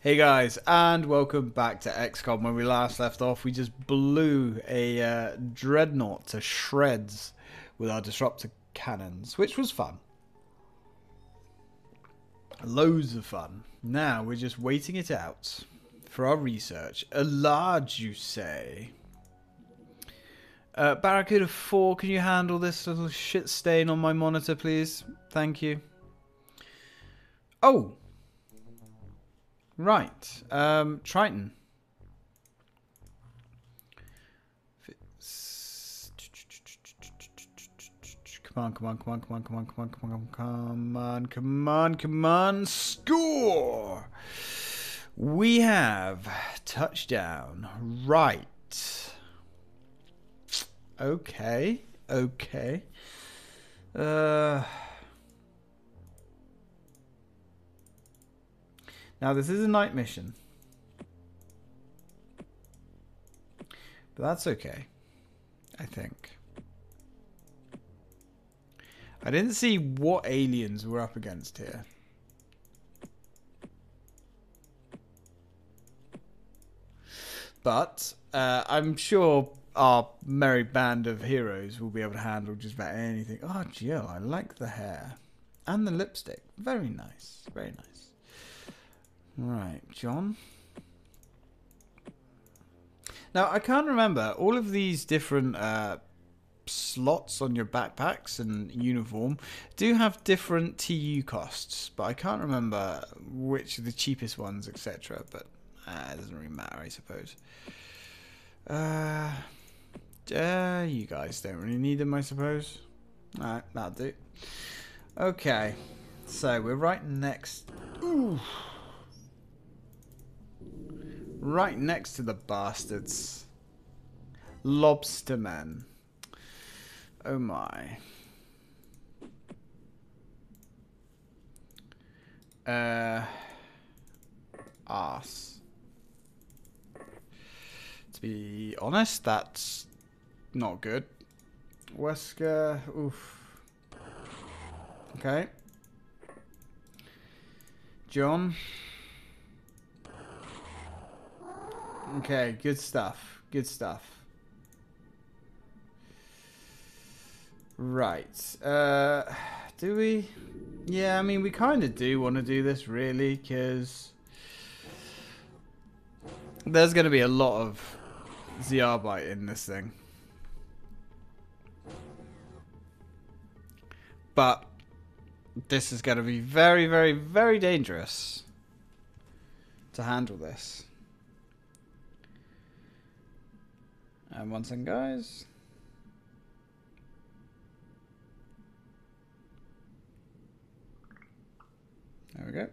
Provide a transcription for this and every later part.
Hey guys, and welcome back to XCOM. When we last left off, we just blew a uh, dreadnought to shreds with our disruptor cannons, which was fun. Loads of fun. Now we're just waiting it out for our research. A large, you say? Uh, Barracuda 4, can you handle this little shit stain on my monitor, please? Thank you. Oh! Right. Um, Triton. Come on, come on, come on, come on, come on, come on, come on, come on, come on, come on, score! We have touchdown. Right. Okay, okay. Uh... Now, this is a night mission. But that's okay. I think. I didn't see what aliens we're up against here. But uh, I'm sure our merry band of heroes will be able to handle just about anything. Oh, Jill, I like the hair. And the lipstick. Very nice. Very nice. Right, John. Now, I can't remember. All of these different uh, slots on your backpacks and uniform do have different TU costs, but I can't remember which are the cheapest ones, etc. But uh, it doesn't really matter, I suppose. Uh, uh, you guys don't really need them, I suppose. Alright, that'll do. Okay, so we're right next. Ooh right next to the bastards. Lobstermen. Oh my. Uh, ass. To be honest, that's not good. Wesker, oof. Okay. John. Okay, good stuff. Good stuff. Right. Uh, do we? Yeah, I mean, we kind of do want to do this, really, because there's going to be a lot of Zrbite in this thing. But this is going to be very, very, very dangerous to handle this. And one second, guys. There we go.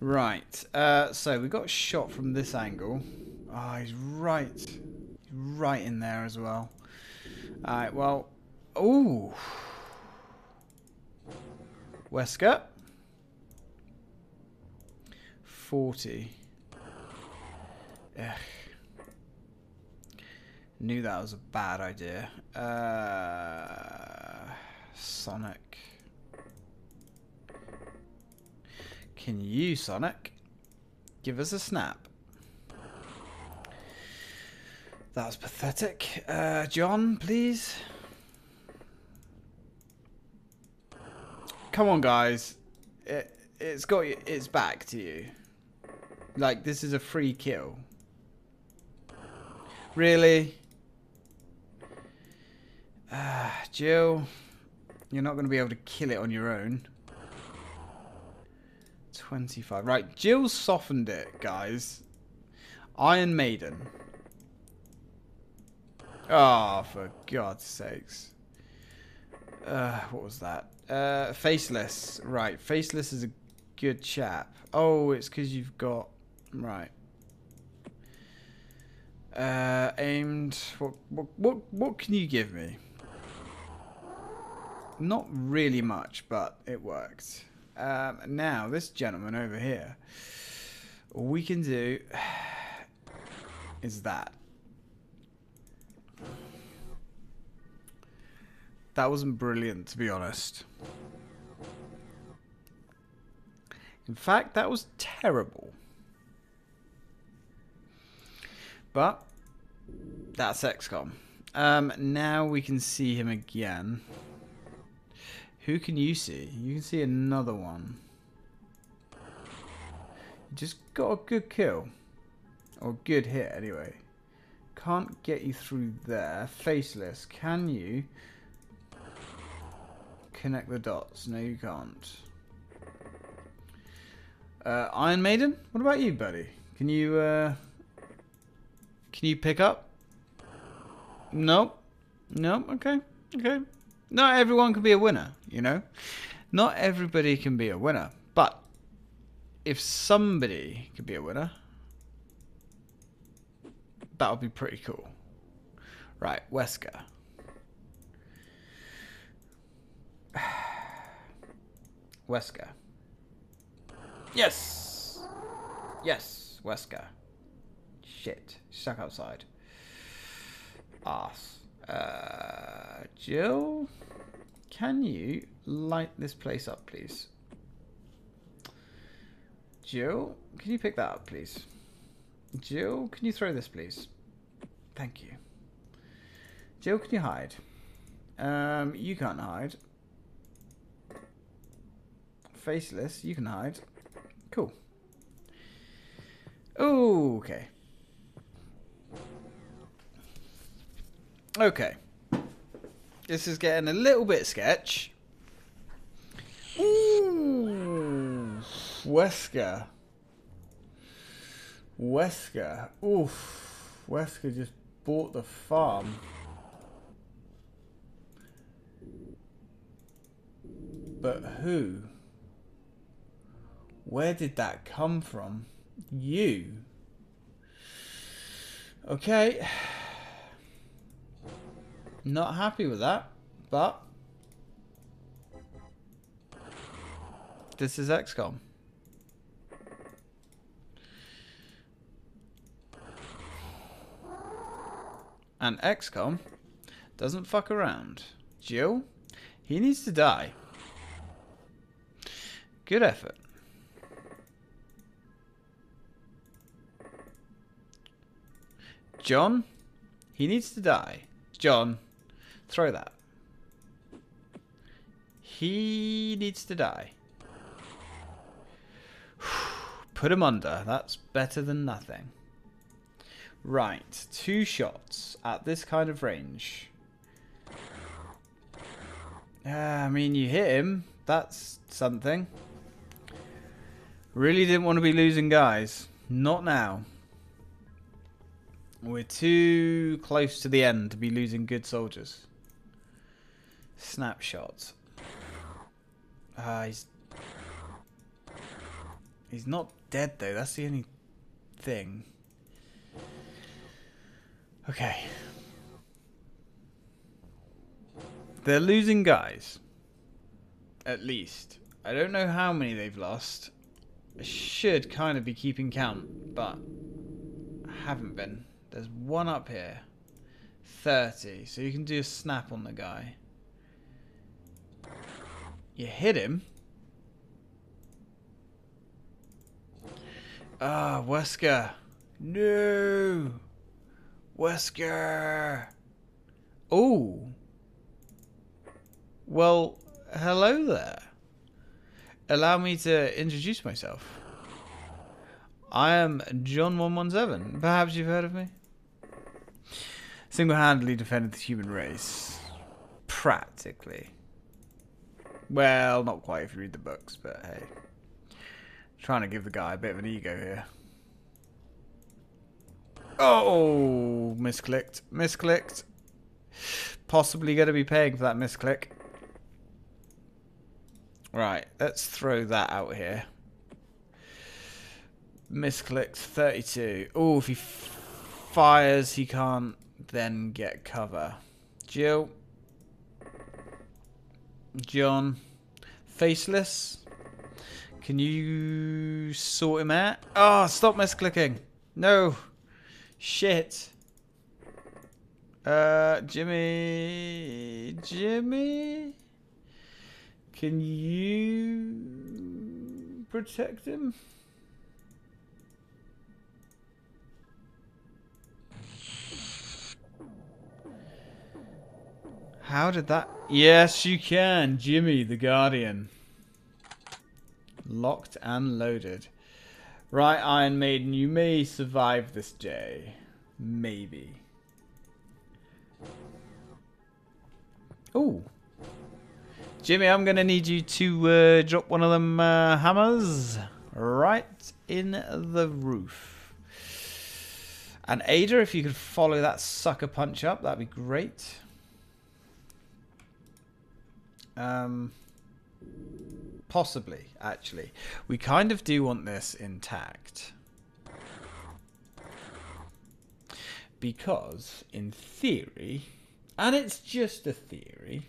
Right. Uh, so we got shot from this angle. Ah, oh, he's right. Right in there as well. Alright, well. Ooh. Wesker. 40. Ugh. Knew that was a bad idea. Uh, Sonic. Can you, Sonic, give us a snap? That was pathetic. Uh, John, please. Come on, guys. It, it's got its back to you. Like, this is a free kill. Really? Uh, Jill, you're not going to be able to kill it on your own. 25. Right, Jill softened it, guys. Iron Maiden. Oh, for God's sakes. Uh, what was that? Uh, Faceless. Right, Faceless is a good chap. Oh, it's because you've got... Right. Uh, aimed... What, what, what, what can you give me? Not really much, but it worked. Um, now, this gentleman over here, all we can do is that. That wasn't brilliant, to be honest. In fact, that was terrible. But that's XCOM. Um, now we can see him again. Who can you see? You can see another one. Just got a good kill. Or good hit, anyway. Can't get you through there. Faceless. Can you connect the dots? No, you can't. Uh, Iron Maiden? What about you, buddy? Can you, uh... Can you pick up? Nope. Nope. Okay. Okay. Not everyone can be a winner, you know? Not everybody can be a winner. But if somebody could be a winner, that would be pretty cool. Right, Wesker. Wesker. Yes! Yes, Wesker. Shit. Stuck outside. Ass. Uh, Jill? Can you light this place up, please? Jill? Can you pick that up, please? Jill, can you throw this, please? Thank you. Jill, can you hide? Um, you can't hide. Faceless, you can hide. Cool. Okay. Okay. This is getting a little bit sketch. Ooh. Wesker. Wesker. Oof. Wesker just bought the farm. But who? Where did that come from? You. Okay. Not happy with that, but this is XCOM. And XCOM doesn't fuck around. Jill, he needs to die. Good effort. John, he needs to die. John, throw that. He needs to die. Put him under. That's better than nothing. Right, two shots at this kind of range. Uh, I mean, you hit him. That's something. Really didn't want to be losing guys. Not now. We're too close to the end to be losing good soldiers. Snapshot. Ah, uh, he's... He's not dead, though. That's the only thing. Okay. They're losing guys. At least. I don't know how many they've lost. I should kind of be keeping count, but I haven't been. There's one up here. 30. So you can do a snap on the guy. You hit him. Ah, Wesker. No. Wesker. Oh. Well, hello there. Allow me to introduce myself. I am John117. Perhaps you've heard of me? Single-handedly defended the human race. Practically. Well, not quite if you read the books, but hey. Trying to give the guy a bit of an ego here. Oh, misclicked. Misclicked. Possibly going to be paying for that misclick. Right, let's throw that out here. Misclicked 32. Oh, if he fires, he can't then get cover. Jill. John. Faceless. Can you sort him out? Oh, stop misclicking. No. Shit. Uh, Jimmy. Jimmy? Can you protect him? How did that... Yes, you can. Jimmy, the Guardian. Locked and loaded. Right, Iron Maiden, you may survive this day. Maybe. Oh. Jimmy, I'm going to need you to uh, drop one of them uh, hammers right in the roof. And Ada, if you could follow that sucker punch up, that'd be great. Um, possibly, actually. We kind of do want this intact. Because, in theory, and it's just a theory,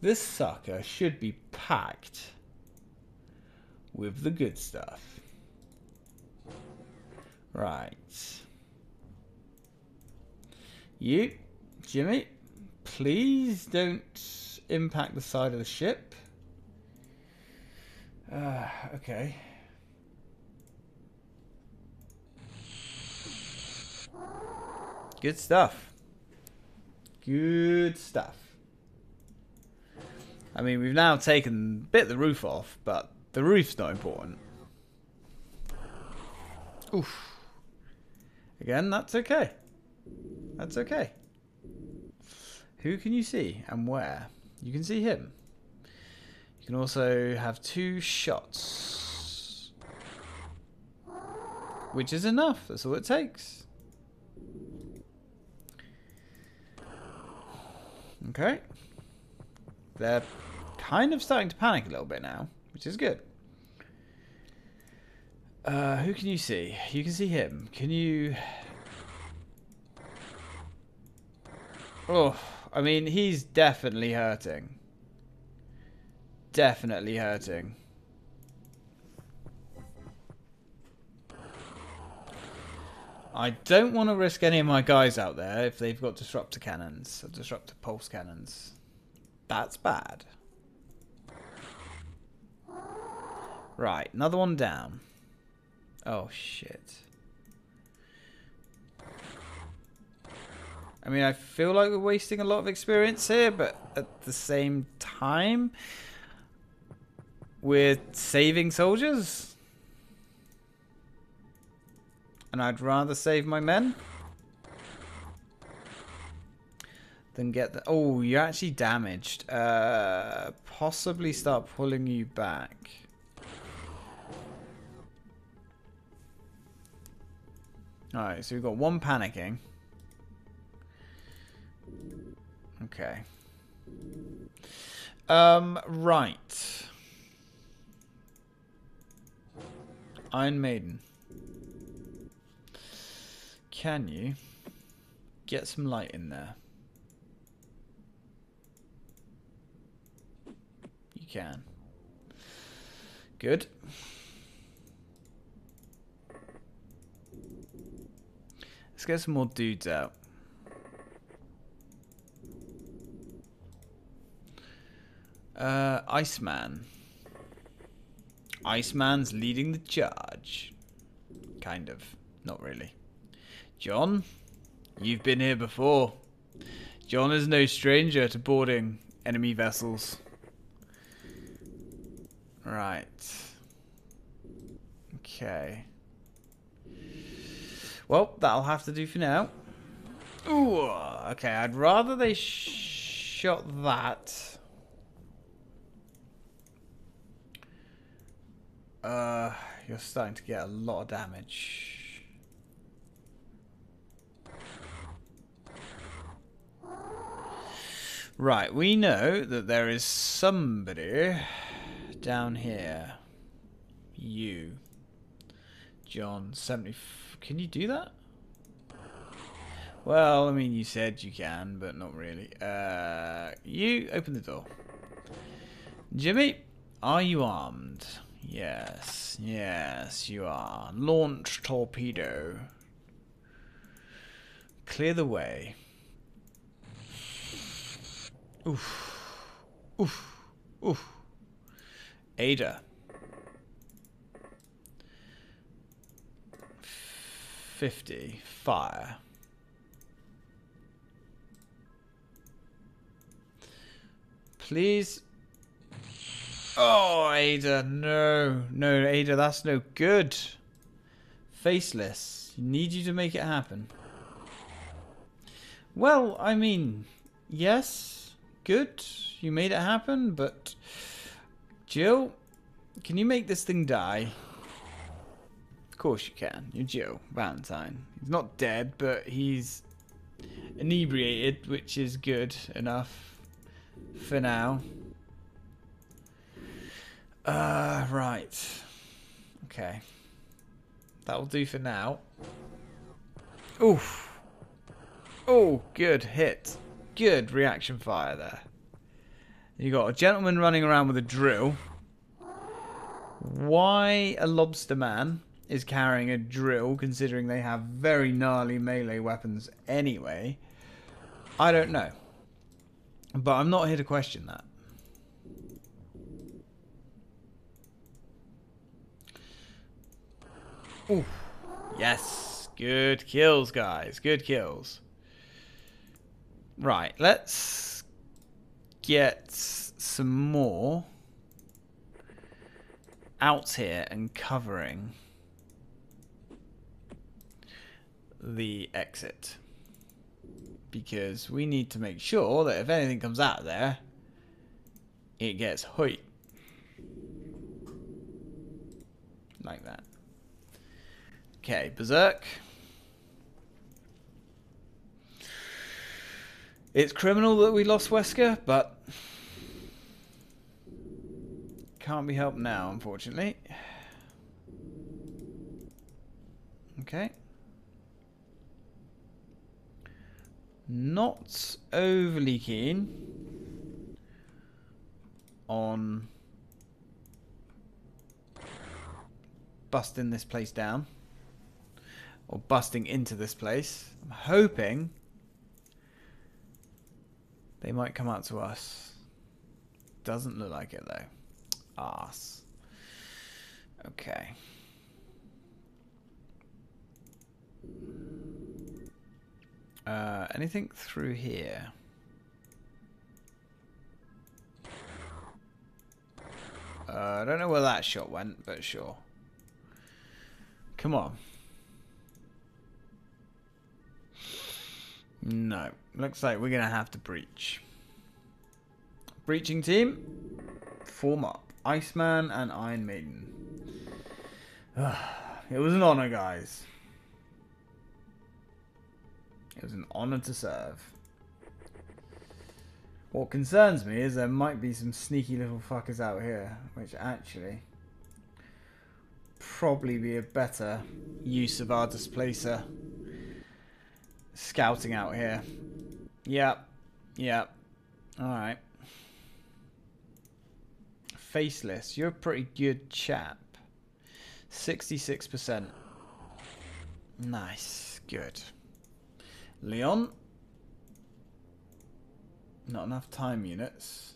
this sucker should be packed with the good stuff. Right. You, Jimmy, please don't impact the side of the ship. Uh, okay. Good stuff. Good stuff. I mean, we've now taken bit the roof off, but the roof's not important. Oof. Again, that's okay. That's okay. Who can you see and where? You can see him. You can also have two shots. Which is enough. That's all it takes. Okay. They're kind of starting to panic a little bit now, which is good. Uh, who can you see? You can see him. Can you... Oh, I mean, he's definitely hurting. Definitely hurting. I don't want to risk any of my guys out there if they've got disruptor cannons, or disruptor pulse cannons. That's bad. Right, another one down. Oh, shit. I mean, I feel like we're wasting a lot of experience here, but at the same time, we're saving soldiers. And I'd rather save my men than get the... Oh, you're actually damaged. Uh, possibly start pulling you back. Alright, so we've got one panicking. Okay. Um, right. Iron Maiden. Can you get some light in there? You can. Good. Let's get some more dudes out. Uh, Iceman. Iceman's leading the charge. Kind of. Not really. John, you've been here before. John is no stranger to boarding enemy vessels. Right. Okay. Well, that'll have to do for now. Ooh, okay, I'd rather they sh shot that. Uh, you're starting to get a lot of damage. Right, we know that there is somebody down here. You. John, 70... Can you do that? Well, I mean, you said you can, but not really. Uh, you, open the door. Jimmy, are you armed? Yes, yes, you are. Launch torpedo. Clear the way. Oof. Oof. Oof. Ada. 50. Fire. Please. Oh, Ada, no. No, Ada, that's no good. Faceless. You need you to make it happen. Well, I mean, yes, good. You made it happen, but... Jill, can you make this thing die? Of course you can. You're Jill Valentine. He's not dead, but he's inebriated, which is good enough for now. Uh, right. Okay. That'll do for now. Oof. Oh, good hit. Good reaction fire there. You got a gentleman running around with a drill. Why a lobster man is carrying a drill, considering they have very gnarly melee weapons anyway, I don't know. But I'm not here to question that. Ooh. Yes. Good kills, guys. Good kills. Right, let's get some more out here and covering the exit. Because we need to make sure that if anything comes out there, it gets hoit. Like that. Okay, Berserk. It's criminal that we lost Wesker, but can't be helped now, unfortunately. Okay. Not overly keen on busting this place down or busting into this place. I'm hoping they might come out to us. Doesn't look like it though. Ass. Okay. Uh, anything through here? Uh, I don't know where that shot went, but sure. Come on. No. Looks like we're going to have to breach. Breaching team, form up. Iceman and Iron Maiden. it was an honor, guys. It was an honor to serve. What concerns me is there might be some sneaky little fuckers out here, which actually probably be a better use of our displacer scouting out here. Yep. Yep. Alright. Faceless. You're a pretty good chap. 66%. Nice. Good. Leon. Not enough time units.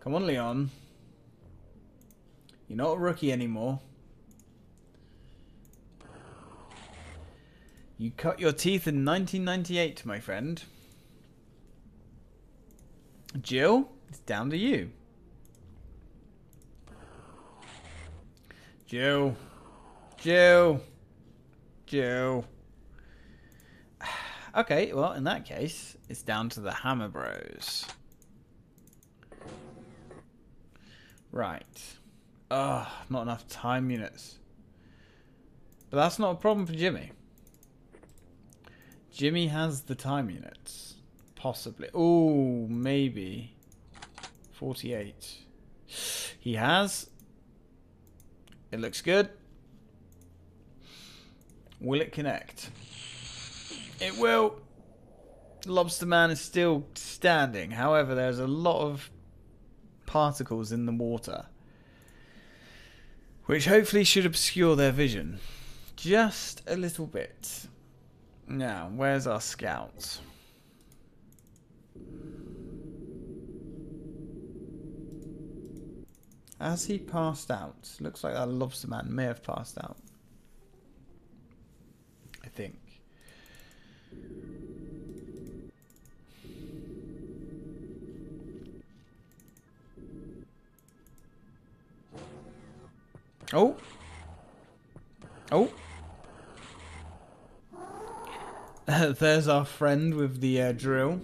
Come on, Leon. You're not a rookie anymore. You cut your teeth in 1998, my friend. Jill, it's down to you. Jill. Jill. Jill. Okay, well, in that case, it's down to the Hammer Bros. Right. Ugh, not enough time units. But that's not a problem for Jimmy. Jimmy has the time units. Possibly. Oh, maybe. 48. He has. It looks good. Will it connect? It will. Lobster Man is still standing. However, there's a lot of particles in the water. Which hopefully should obscure their vision. Just a little bit. Now, where's our scouts? Has he passed out? Looks like that lobster man may have passed out. I think. Oh. Oh. There's our friend with the uh, drill.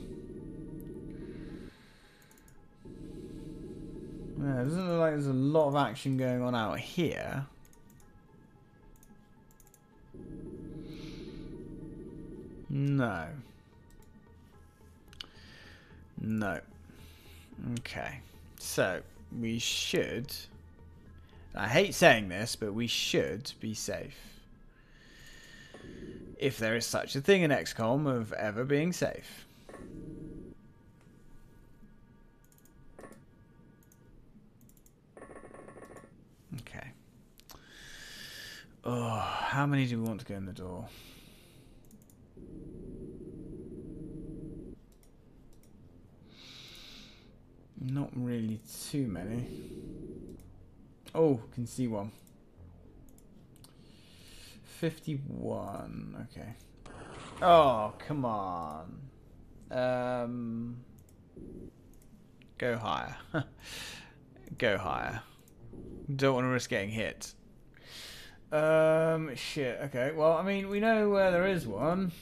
Yeah, it doesn't look like there's a lot of action going on out here. No. No. Okay. So, we should... I hate saying this, but we should be safe. If there is such a thing in XCOM of ever being safe. Okay. Oh, how many do we want to go in the door? Not really too many. Oh, can see one. 51. Okay. Oh, come on. Um, go higher. go higher. Don't want to risk getting hit. Um, shit. Okay. Well, I mean, we know where there is one.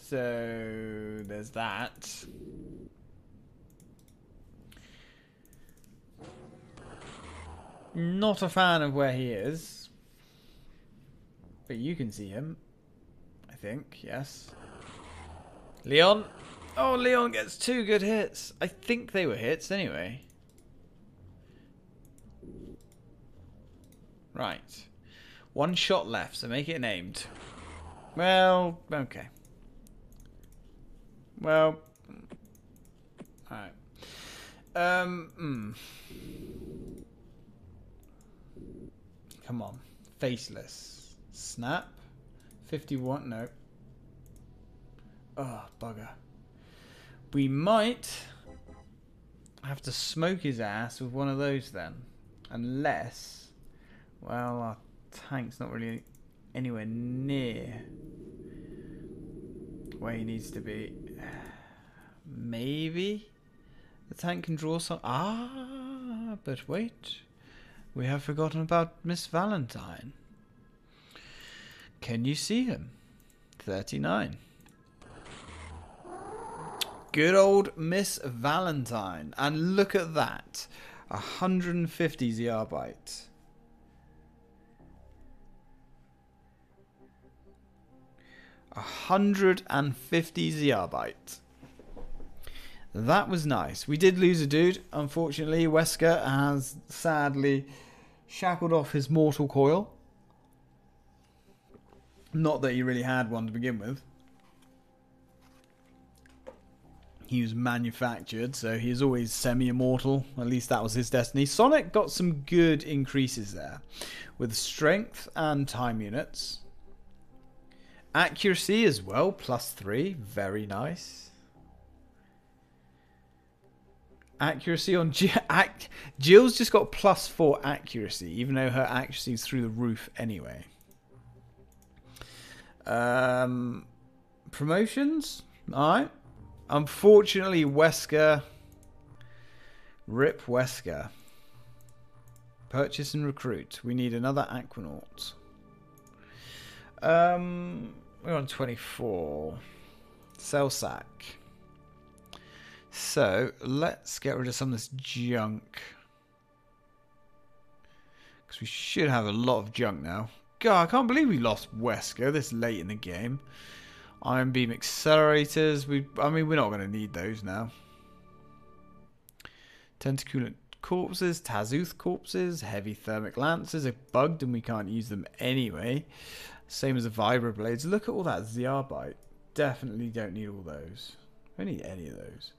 So, there's that. Not a fan of where he is. But you can see him. I think, yes. Leon. Oh, Leon gets two good hits. I think they were hits anyway. Right. One shot left, so make it named. Well, okay. Well, alright. Um, hmm. Come on. Faceless. Snap. 51. No. Oh, bugger. We might have to smoke his ass with one of those then. Unless, well, our tank's not really anywhere near where he needs to be. Maybe the tank can draw some. Ah, but wait. We have forgotten about Miss Valentine. Can you see him? 39. Good old Miss Valentine. And look at that. 150 Zrbites. A hundred and fifty Zrbites. That was nice. We did lose a dude. Unfortunately, Wesker has sadly shackled off his mortal coil. Not that he really had one to begin with. He was manufactured, so he's always semi immortal. At least that was his destiny. Sonic got some good increases there with strength and time units. Accuracy as well, plus three. Very nice. accuracy on Jill's just got plus four accuracy, even though her accuracy is through the roof anyway. Um, promotions, all right. Unfortunately, Wesker. Rip Wesker. Purchase and recruit. We need another Aquanaut. Um, we're on 24. Cell sack. So let's get rid of some of this junk. Because we should have a lot of junk now. God, I can't believe we lost Wesker this late in the game. Ion beam accelerators. We, I mean, we're not going to need those now. Tentaculate corpses, Tasoth corpses, heavy thermic lances are bugged and we can't use them anyway. Same as the vibroblades. Look at all that Zrbite. Definitely don't need all those. Don't need any of those.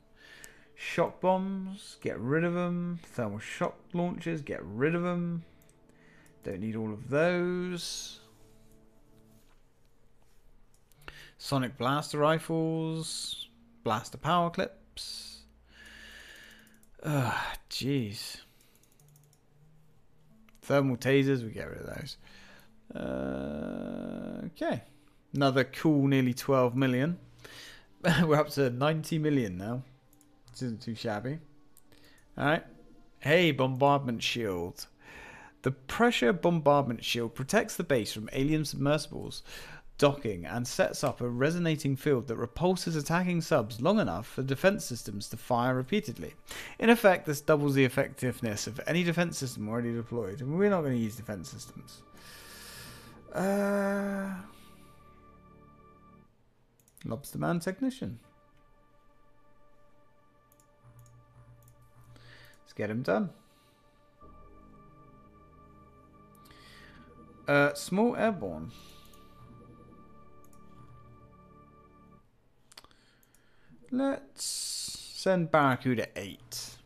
Shock bombs, get rid of them. Thermal shock launchers, get rid of them. Don't need all of those. Sonic blaster rifles, blaster power clips. Ugh, jeez. Thermal tasers, we get rid of those. Uh, okay. Another cool nearly 12 million. We're up to 90 million now. This isn't too shabby. Alright. Hey, bombardment shield. The pressure bombardment shield protects the base from alien submersibles docking and sets up a resonating field that repulses attacking subs long enough for defense systems to fire repeatedly. In effect, this doubles the effectiveness of any defense system already deployed. And we're not going to use defense systems. Uh, Lobsterman Technician. Let's get him done. Uh, small airborne. Let's send Barracuda 8.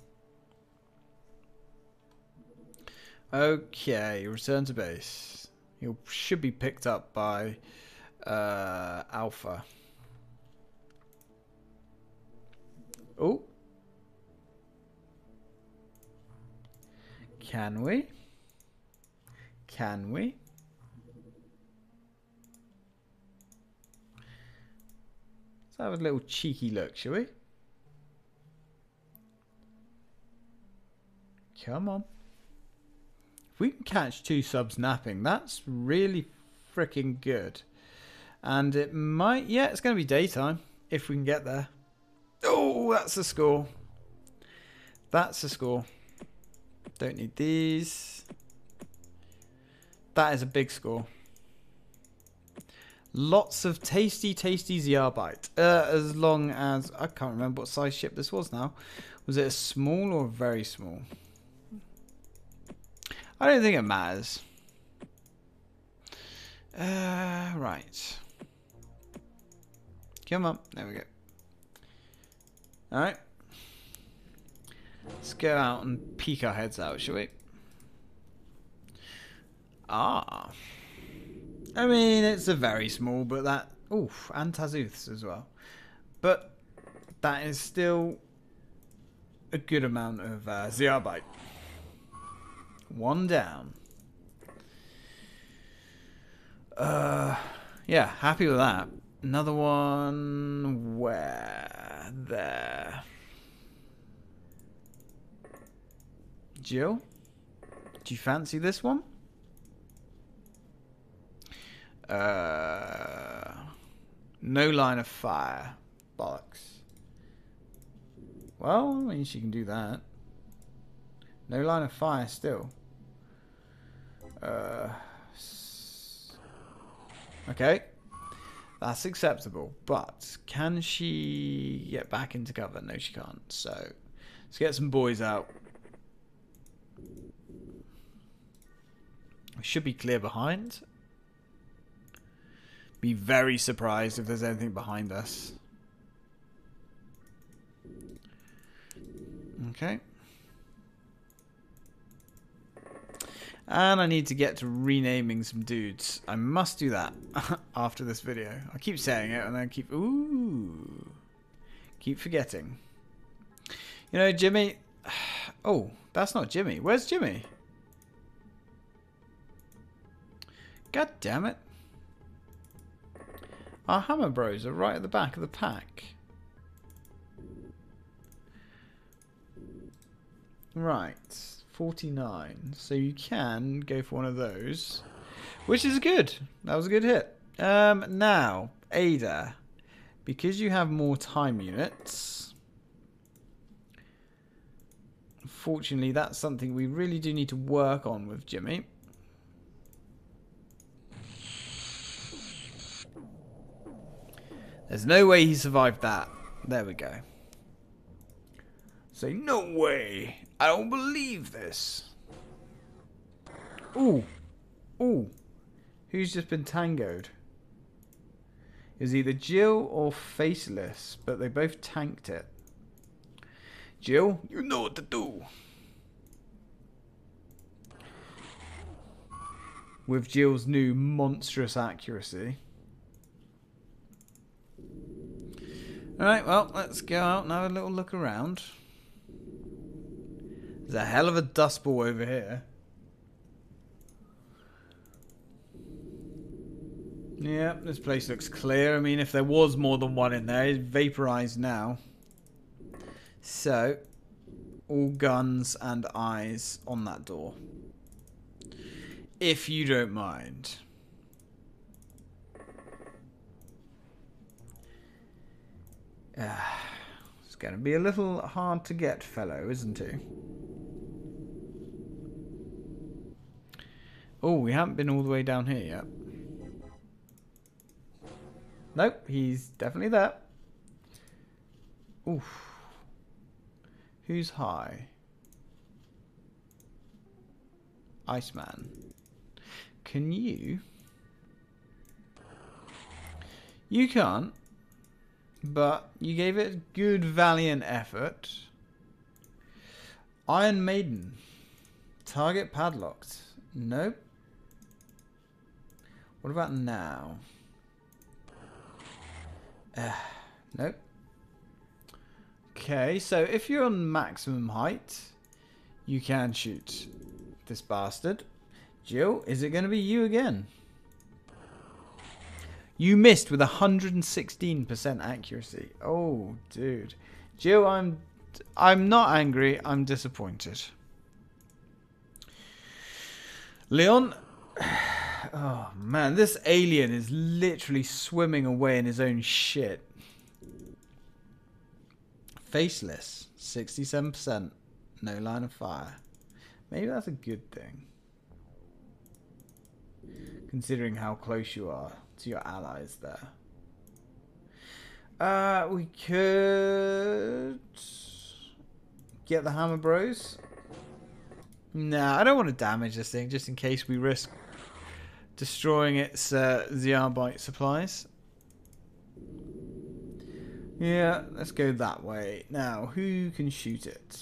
Okay, return to base. You should be picked up by uh, Alpha. Oh. Can we? Can we? Let's have a little cheeky look, shall we? Come on. If we can catch two subs napping, that's really freaking good. And it might, yeah, it's going to be daytime if we can get there. Oh, that's a score. That's a score. Don't need these. That is a big score. Lots of tasty, tasty Zrbite. Uh, as long as... I can't remember what size ship this was now. Was it a small or very small? I don't think it matters. Uh, right. Come on. There we go. Alright. Let's go out and peek our heads out, shall we? Ah. I mean, it's a very small, but that... Oof, and Tasoths as well. But that is still a good amount of uh. One down. Uh, yeah, happy with that. Another one where there. Jill, do you fancy this one? Uh, no line of fire. Bollocks. Well, I mean, she can do that. No line of fire still. Uh, okay. That's acceptable. But can she get back into cover? No, she can't. So let's get some boys out. should be clear behind be very surprised if there's anything behind us. Okay. And I need to get to renaming some dudes. I must do that after this video. I keep saying it and then keep... Ooh. Keep forgetting. You know, Jimmy... Oh, that's not Jimmy. Where's Jimmy? God damn it. Our Hammer Bros are right at the back of the pack. Right, 49. So you can go for one of those, which is good. That was a good hit. Um, now, Ada, because you have more time units, fortunately that's something we really do need to work on with Jimmy. There's no way he survived that. There we go. Say, no way. I don't believe this. Ooh. Ooh. Who's just been tangoed? Is either Jill or Faceless, but they both tanked it. Jill, you know what to do. With Jill's new monstrous accuracy. Alright, well, let's go out and have a little look around. There's a hell of a dust ball over here. Yeah, this place looks clear. I mean, if there was more than one in there, it's vaporized now. So, all guns and eyes on that door. if you don't mind. Uh, it's going to be a little hard to get, fellow, isn't it? Oh, we haven't been all the way down here yet. Nope, he's definitely there. Oof. Who's high? Iceman. Can you? You can't. But you gave it good, valiant effort. Iron Maiden. Target padlocked. Nope. What about now? Uh, nope. Okay, so if you're on maximum height, you can shoot this bastard. Jill, is it going to be you again? You missed with 116% accuracy. Oh, dude. Jill, I'm I'm not angry. I'm disappointed. Leon, oh man, this alien is literally swimming away in his own shit. Faceless, 67%. No line of fire. Maybe that's a good thing. Considering how close you are to your allies there. Uh, we could get the Hammer Bros. Nah, I don't want to damage this thing just in case we risk destroying its uh, Zrbite supplies. Yeah, let's go that way. Now, who can shoot it?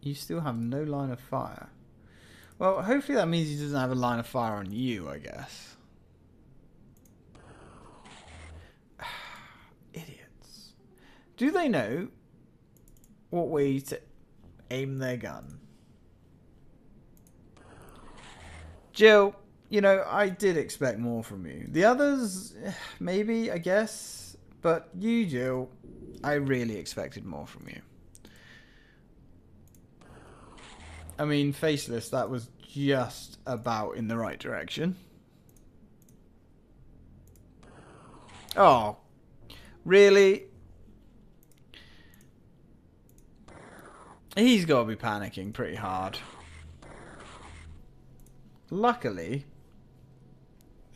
You still have no line of fire. Well, hopefully that means he doesn't have a line of fire on you, I guess. Idiots. Do they know what way to aim their gun? Jill, you know, I did expect more from you. The others, maybe, I guess. But you, Jill, I really expected more from you. I mean, faceless, that was just about in the right direction. Oh, really? He's got to be panicking pretty hard. Luckily,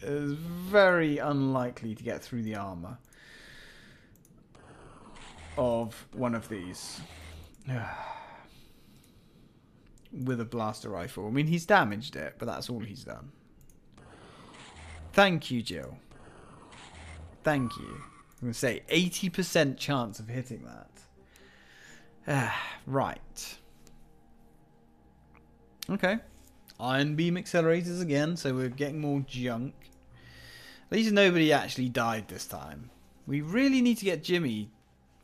it's very unlikely to get through the armor of one of these. with a blaster rifle. I mean, he's damaged it, but that's all he's done. Thank you, Jill. Thank you. I'm going to say 80% chance of hitting that. Ah, right. Okay. Ion beam accelerators again, so we're getting more junk. At least nobody actually died this time. We really need to get Jimmy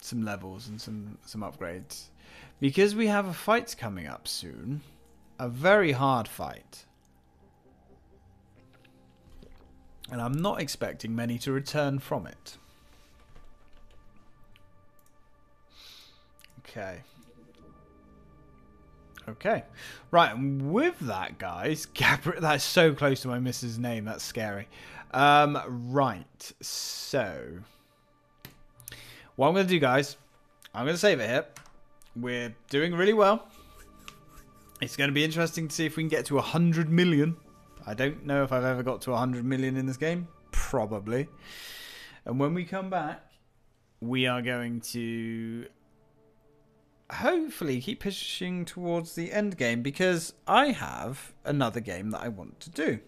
some levels and some, some upgrades. Because we have a fight coming up soon. A very hard fight. And I'm not expecting many to return from it. Okay. Okay. Right, and with that, guys, Gabriel, that's so close to my missus' name, that's scary. Um, right, so, what I'm going to do, guys, I'm going to save it here. We're doing really well. It's going to be interesting to see if we can get to 100 million. I don't know if I've ever got to 100 million in this game. Probably. And when we come back, we are going to hopefully keep pushing towards the end game because I have another game that I want to do.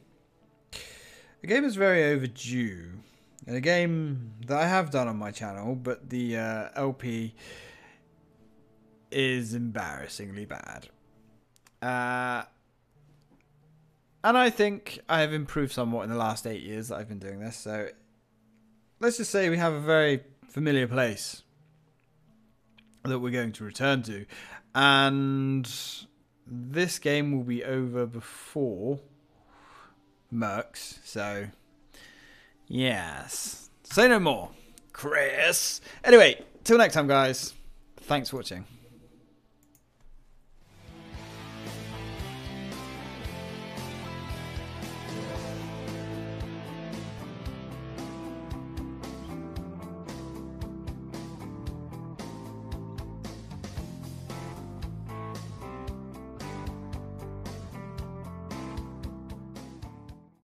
The game is very overdue. And a game that I have done on my channel, but the uh, LP is embarrassingly bad. Uh, and I think I have improved somewhat in the last eight years that I've been doing this. So let's just say we have a very familiar place that we're going to return to. And this game will be over before Mercs. So, yes. Say no more, Chris. Anyway, till next time, guys. Thanks for watching.